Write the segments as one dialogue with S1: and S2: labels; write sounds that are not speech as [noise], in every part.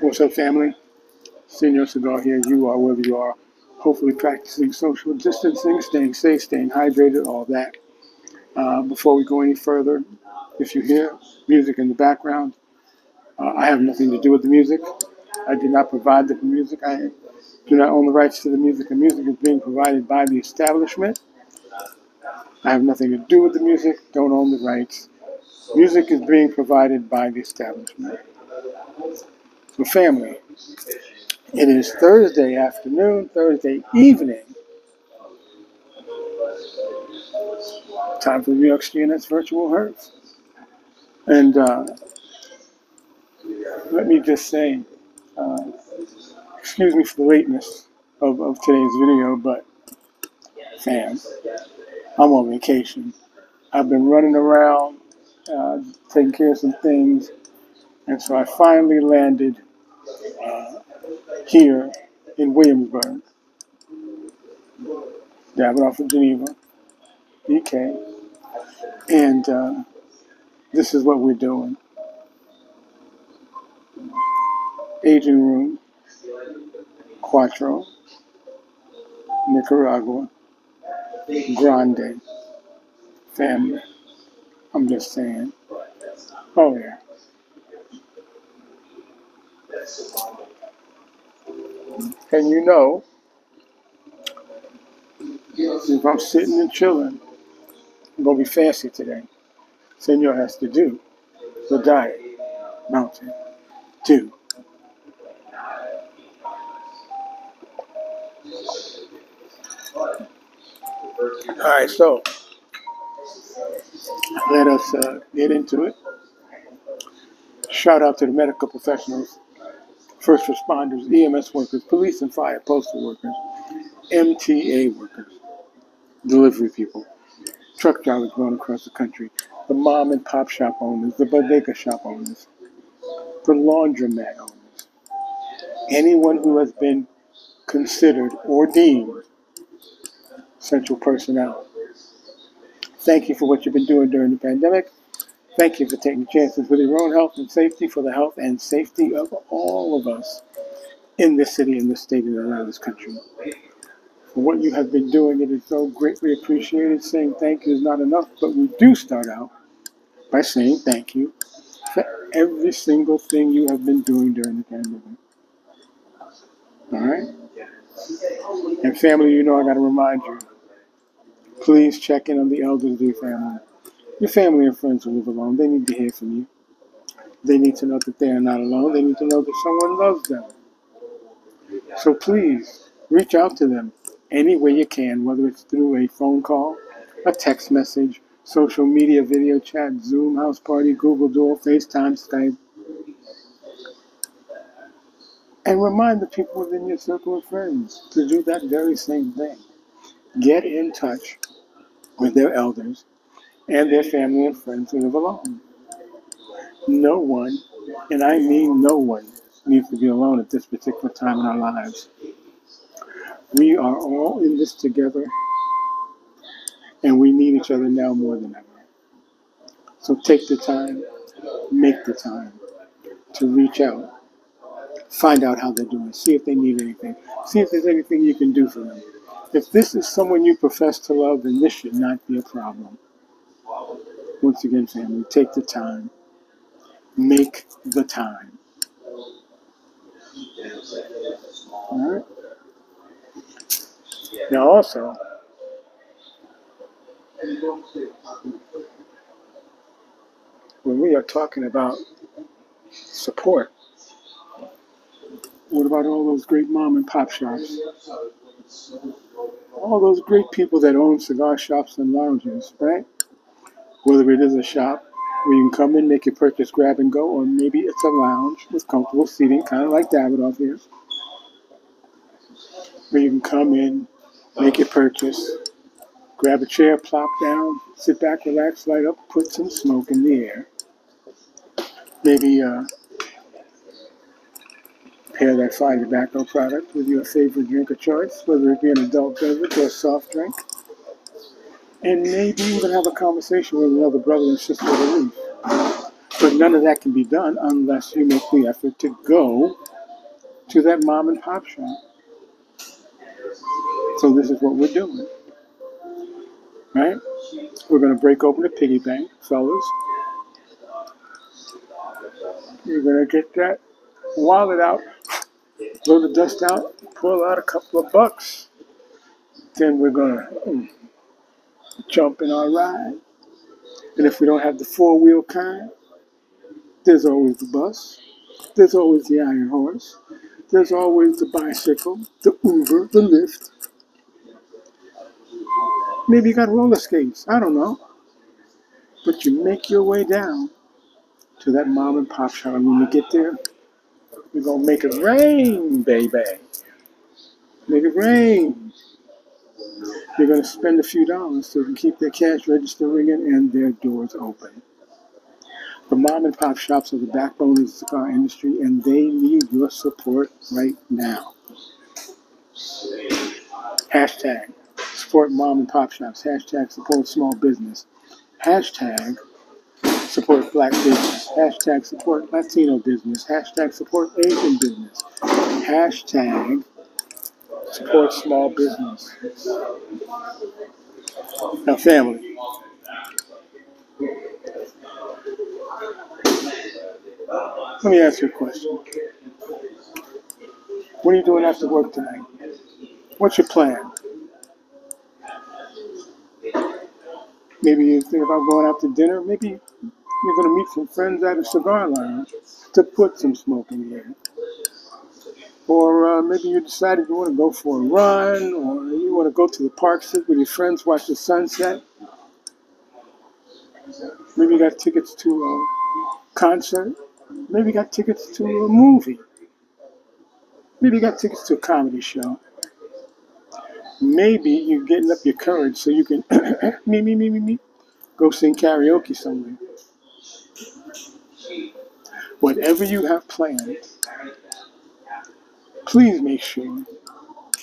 S1: What's up, family? Senor Cigar here. You are wherever you are. Hopefully, practicing social distancing, staying safe, staying hydrated, all that. Uh, before we go any further, if you hear music in the background, uh, I have nothing to do with the music. I did not provide the music. I do not own the rights to the music. The music is being provided by the establishment. I have nothing to do with the music. Don't own the rights. Music is being provided by the establishment. So, family, it is Thursday afternoon, Thursday evening. Time for New York G&S Virtual Herf. And uh, let me just say, uh, excuse me for the lateness of, of today's video, but fam, I'm on vacation. I've been running around, uh, taking care of some things, and so I finally landed uh, here in Williamsburg, Davidoff of Geneva, BK, and uh, this is what we're doing. Aging Room, Quattro, Nicaragua, Grande, family. I'm just saying. Oh yeah. And you know, if I'm sitting and chilling, I'm gonna be fancy today. Senor has to do the diet, mountain, Dew. All right, so let us uh, get into it. Shout out to the medical professionals, first responders, EMS workers, police and fire, postal workers, MTA workers, delivery people, truck drivers going across the country, the mom and pop shop owners, the bodega shop owners, the laundromat owners, anyone who has been considered or deemed essential personnel. Thank you for what you've been doing during the pandemic. Thank you for taking chances with your own health and safety, for the health and safety of all of us in this city, in this state, and around this country. For what you have been doing, it is so greatly appreciated. Saying thank you is not enough, but we do start out by saying thank you for every single thing you have been doing during the pandemic. All right? And family, you know I got to remind you please check in on the elders of your family. Your family and friends who live alone, they need to hear from you. They need to know that they are not alone. They need to know that someone loves them. So please reach out to them any way you can, whether it's through a phone call, a text message, social media, video chat, Zoom, house party, Google Duo, FaceTime, Skype. And remind the people within your circle of friends to do that very same thing. Get in touch with their elders and their family and friends who live alone. No one, and I mean no one, needs to be alone at this particular time in our lives. We are all in this together, and we need each other now more than ever. So take the time, make the time to reach out, find out how they're doing, see if they need anything, see if there's anything you can do for them. If this is someone you profess to love, then this should not be a problem. Once again, family, take the time, make the time. All right. Now, also, when we are talking about support, what about all those great mom and pop shops? All those great people that own cigar shops and lounges, right? Whether it is a shop where you can come in, make your purchase, grab and go, or maybe it's a lounge with comfortable seating, kind of like Davidoff here, where you can come in, make your purchase, Grab a chair, plop down, sit back, relax, light up, put some smoke in the air. Maybe uh, pair that fire tobacco product with your favorite drink of choice, whether it be an adult beverage or a soft drink. And maybe even have a conversation with another brother and sister the leaf. But none of that can be done unless you make the effort to go to that mom and pop shop. So this is what we're doing. Right? We're going to break open the piggy bank, fellas. You're going to get that wallet out, blow the dust out, pull out a couple of bucks. Then we're going to hmm, jump in our ride. And if we don't have the four wheel kind, there's always the bus, there's always the iron horse, there's always the bicycle, the Uber, the Lyft. Maybe you got roller skates, I don't know. But you make your way down to that mom and pop shop. And when you get there, you're going to make it rain, baby. Make it rain. You're going to spend a few dollars so you can keep their cash register ringing and their doors open. The mom and pop shops are the backbone of the cigar industry, and they need your support right now. Hashtag support mom and pop shops. Hashtag support small business. Hashtag support black business. Hashtag support Latino business. Hashtag support Asian business. Hashtag support small business. Now, family. Let me ask you a question. What are you doing after work tonight? What's your plan? Maybe you think about going out to dinner. Maybe you're going to meet some friends at a cigar lounge to put some smoke in the air. Or uh, maybe you decided you want to go for a run, or you want to go to the park, sit with your friends, watch the sunset. Maybe you got tickets to a concert. Maybe you got tickets to a movie. Maybe you got tickets to a comedy show. Maybe you're getting up your courage so you can [coughs] me me me me me go sing karaoke somewhere. Whatever you have planned, please make sure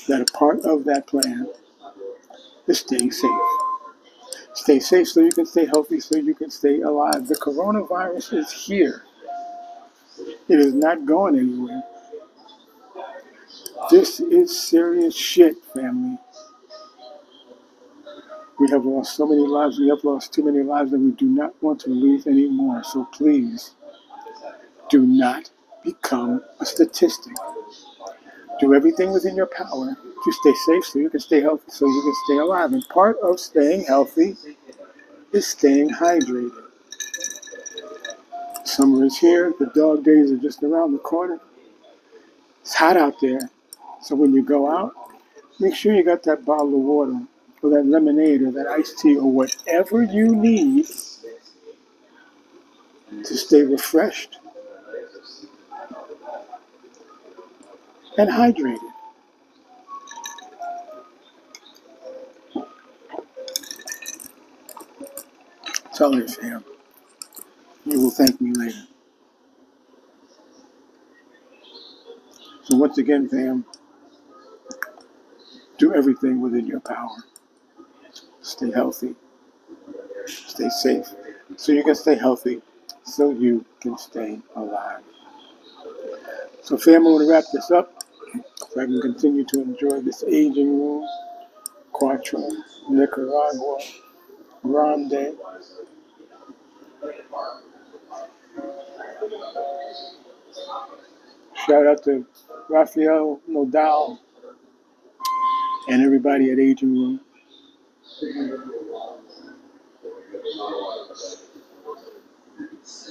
S1: that a part of that plan is staying safe. Stay safe so you can stay healthy, so you can stay alive. The coronavirus is here. It is not going anywhere. This is serious shit, family. We have lost so many lives. We have lost too many lives that we do not want to lose anymore. So please do not become a statistic. Do everything within your power to stay safe so you can stay healthy, so you can stay alive. And part of staying healthy is staying hydrated. Summer is here. The dog days are just around the corner. It's hot out there. So when you go out, make sure you got that bottle of water or that lemonade or that iced tea or whatever you need to stay refreshed and hydrated. Tell her, fam. You will thank me later. So once again, fam, do everything within your power. Stay healthy. Stay safe. So you can stay healthy. So you can stay alive. So family, to wrap this up so I can continue to enjoy this aging room. Quattro, Nicaragua, Grande. Shout out to Rafael Nodal and everybody at Aging Room.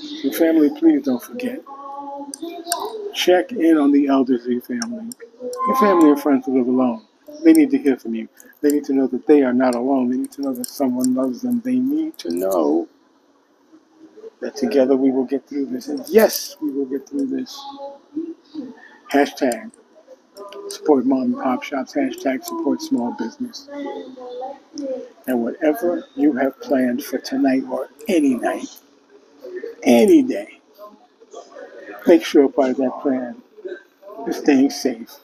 S1: So family, please don't forget. Check in on the elders of your family. Your family and friends who live alone. They need to hear from you. They need to know that they are not alone. They need to know that someone loves them. They need to know that together we will get through this. And yes, we will get through this. Hashtag support mom and pop shops. Hashtag support small business. And whatever you have planned for tonight or any night, any day, make sure part of that plan is staying safe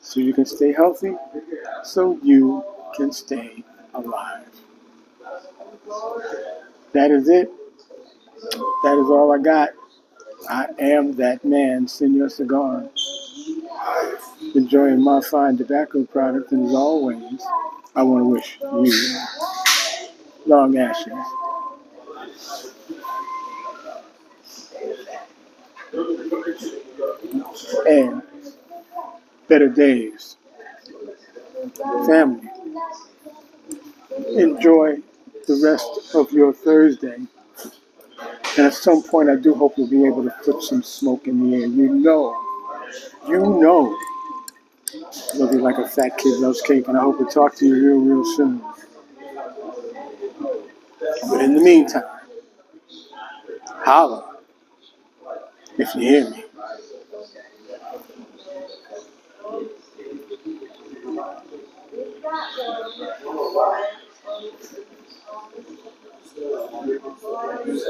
S1: so you can stay healthy, so you can stay alive. That is it. That is all I got. I am that man, Senor Cigar. Enjoying my fine tobacco product, and as always, I want to wish you long ashes. And better days. Family, enjoy the rest of your Thursday. And at some point, I do hope you'll be able to put some smoke in the air. You know, you know, be like a fat kid loves cake, and I hope to talk to you real, real soon. But in the meantime, holla if you hear me.